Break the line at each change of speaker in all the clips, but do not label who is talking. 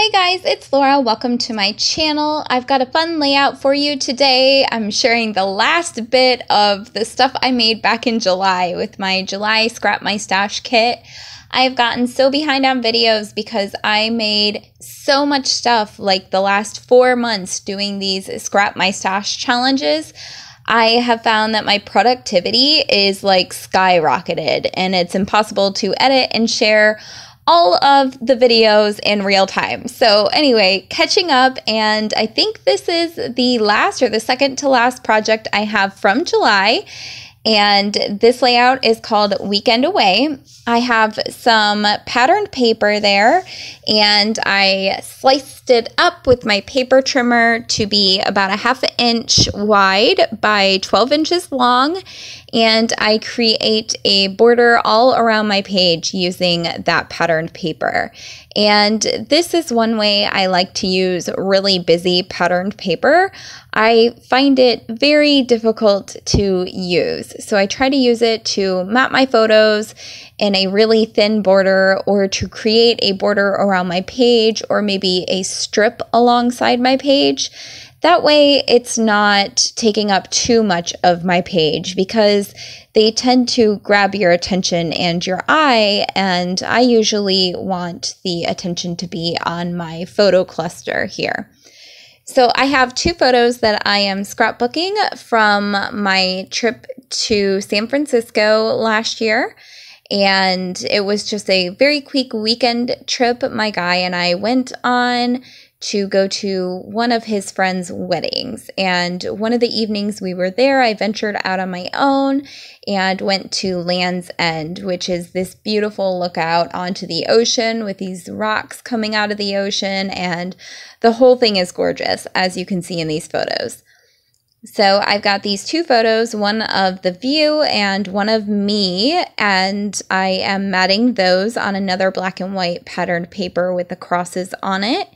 Hey guys, it's Laura. Welcome to my channel. I've got a fun layout for you today. I'm sharing the last bit of the stuff I made back in July with my July Scrap My Stash kit. I have gotten so behind on videos because I made so much stuff like the last four months doing these Scrap My Stash challenges. I have found that my productivity is like skyrocketed and it's impossible to edit and share all of the videos in real time. So, anyway, catching up, and I think this is the last or the second to last project I have from July. And this layout is called Weekend Away. I have some patterned paper there, and I sliced it up with my paper trimmer to be about a half inch wide by 12 inches long. And I create a border all around my page using that patterned paper. And this is one way I like to use really busy patterned paper. I find it very difficult to use. So I try to use it to map my photos in a really thin border or to create a border around my page or maybe a strip alongside my page. That way, it's not taking up too much of my page because they tend to grab your attention and your eye, and I usually want the attention to be on my photo cluster here. So I have two photos that I am scrapbooking from my trip to San Francisco last year. And it was just a very quick weekend trip my guy and I went on to go to one of his friends' weddings. And one of the evenings we were there, I ventured out on my own and went to Land's End, which is this beautiful lookout onto the ocean with these rocks coming out of the ocean. And the whole thing is gorgeous, as you can see in these photos. So I've got these two photos, one of the view and one of me, and I am matting those on another black and white patterned paper with the crosses on it.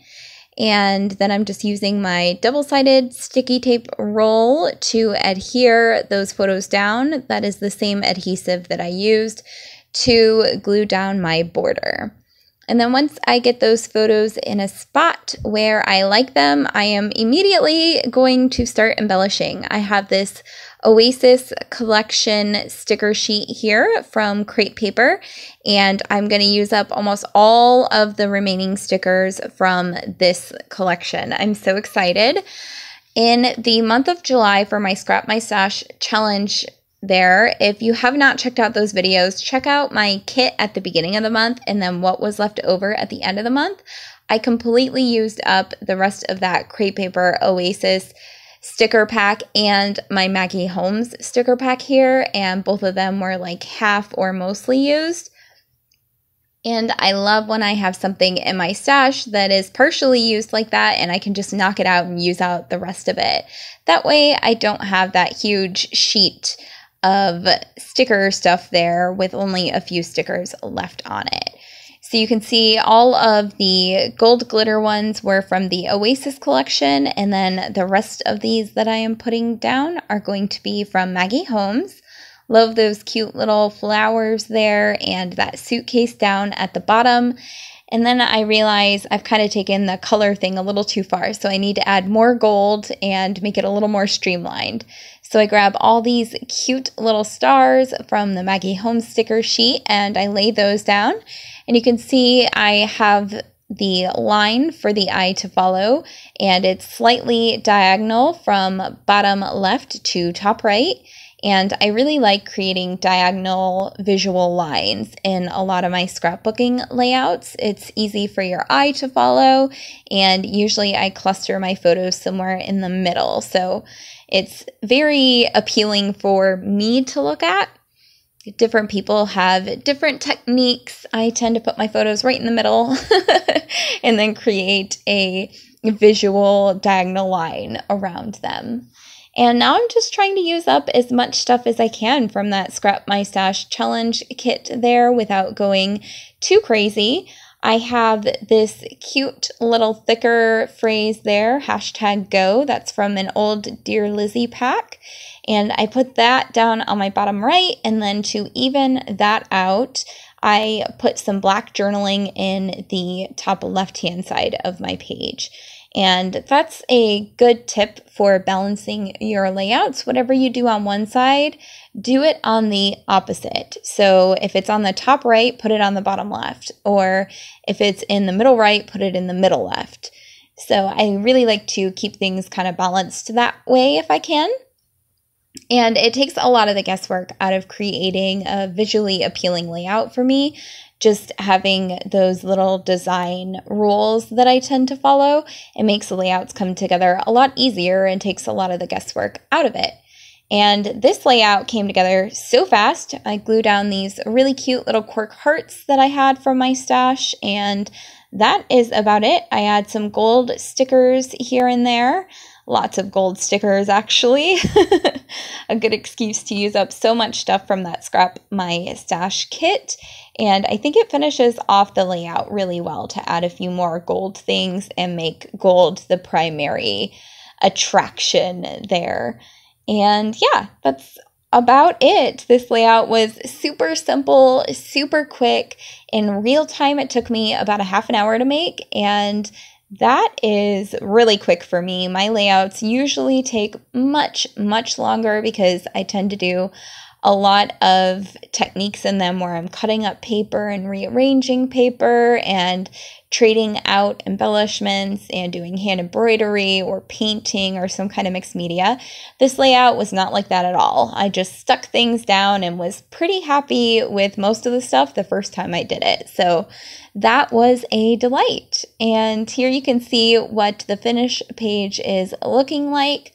And then I'm just using my double-sided sticky tape roll to adhere those photos down. That is the same adhesive that I used to glue down my border. And then once I get those photos in a spot where I like them, I am immediately going to start embellishing. I have this Oasis collection sticker sheet here from Crate Paper, and I'm going to use up almost all of the remaining stickers from this collection. I'm so excited. In the month of July for my Scrap My Stash challenge there. If you have not checked out those videos, check out my kit at the beginning of the month and then what was left over at the end of the month. I completely used up the rest of that Crate Paper Oasis sticker pack and my Maggie Holmes sticker pack here, and both of them were like half or mostly used. And I love when I have something in my stash that is partially used like that and I can just knock it out and use out the rest of it. That way I don't have that huge sheet of sticker stuff there with only a few stickers left on it. So you can see all of the gold glitter ones were from the Oasis collection, and then the rest of these that I am putting down are going to be from Maggie Holmes. Love those cute little flowers there and that suitcase down at the bottom. And then I realize I've kind of taken the color thing a little too far, so I need to add more gold and make it a little more streamlined. So I grab all these cute little stars from the Maggie Holmes sticker sheet and I lay those down. And you can see I have the line for the eye to follow and it's slightly diagonal from bottom left to top right. And I really like creating diagonal visual lines in a lot of my scrapbooking layouts. It's easy for your eye to follow, and usually I cluster my photos somewhere in the middle. So it's very appealing for me to look at. Different people have different techniques. I tend to put my photos right in the middle and then create a visual diagonal line around them. And now I'm just trying to use up as much stuff as I can from that Scrap My Stash challenge kit there without going too crazy. I have this cute little thicker phrase there, hashtag go. That's from an old Dear Lizzy pack. And I put that down on my bottom right. And then to even that out, I put some black journaling in the top left hand side of my page. And that's a good tip for balancing your layouts. Whatever you do on one side, do it on the opposite. So if it's on the top right, put it on the bottom left. Or if it's in the middle right, put it in the middle left. So I really like to keep things kind of balanced that way if I can. And it takes a lot of the guesswork out of creating a visually appealing layout for me just having those little design rules that I tend to follow, it makes the layouts come together a lot easier and takes a lot of the guesswork out of it. And this layout came together so fast. I glued down these really cute little cork hearts that I had from my stash, and that is about it. I add some gold stickers here and there lots of gold stickers actually. a good excuse to use up so much stuff from that scrap my stash kit. And I think it finishes off the layout really well to add a few more gold things and make gold the primary attraction there. And yeah, that's about it. This layout was super simple, super quick. In real time, it took me about a half an hour to make, and that is really quick for me. My layouts usually take much, much longer because I tend to do a lot of techniques in them where I'm cutting up paper and rearranging paper and trading out embellishments and doing hand embroidery or painting or some kind of mixed media. This layout was not like that at all. I just stuck things down and was pretty happy with most of the stuff the first time I did it. So that was a delight. And here you can see what the finish page is looking like.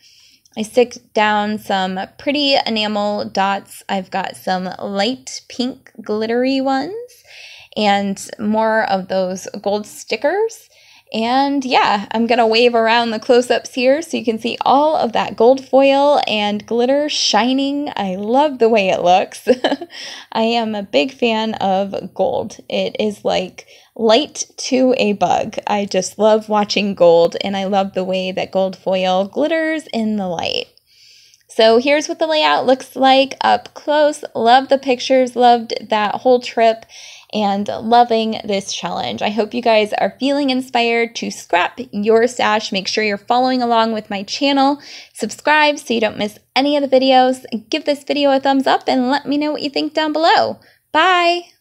I stick down some pretty enamel dots. I've got some light pink glittery ones and more of those gold stickers. And yeah, I'm going to wave around the close-ups here so you can see all of that gold foil and glitter shining. I love the way it looks. I am a big fan of gold. It is like light to a bug. I just love watching gold and I love the way that gold foil glitters in the light. So here's what the layout looks like up close. Love the pictures, loved that whole trip and loving this challenge. I hope you guys are feeling inspired to scrap your stash. Make sure you're following along with my channel. Subscribe so you don't miss any of the videos. Give this video a thumbs up and let me know what you think down below. Bye!